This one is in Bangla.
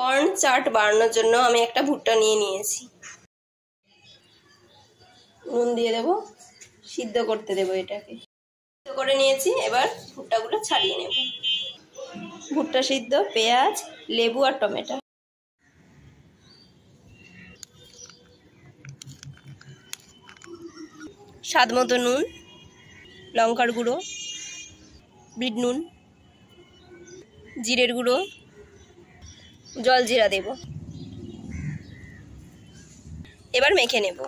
কর্ন চাট বানানোর জন্য আমি একটা ভুট্টা নিয়ে নিয়েছি। নুন দিয়ে দেবো, সিদ্ধ করতে দেবো এটাকে। সিদ্ধ করে নিয়েছি, এবার ভুট্টাগুলো ছাড়িয়ে নেব। ভুট্টা সিদ্ধ, পেঁয়াজ, লেবু আর টমেটো। স্বাদ মতো নুন, লঙ্কার গুঁড়ো, বিট নুন, জিরের গুঁড়ো জল জিরা দেব। এবার মেখে নেব।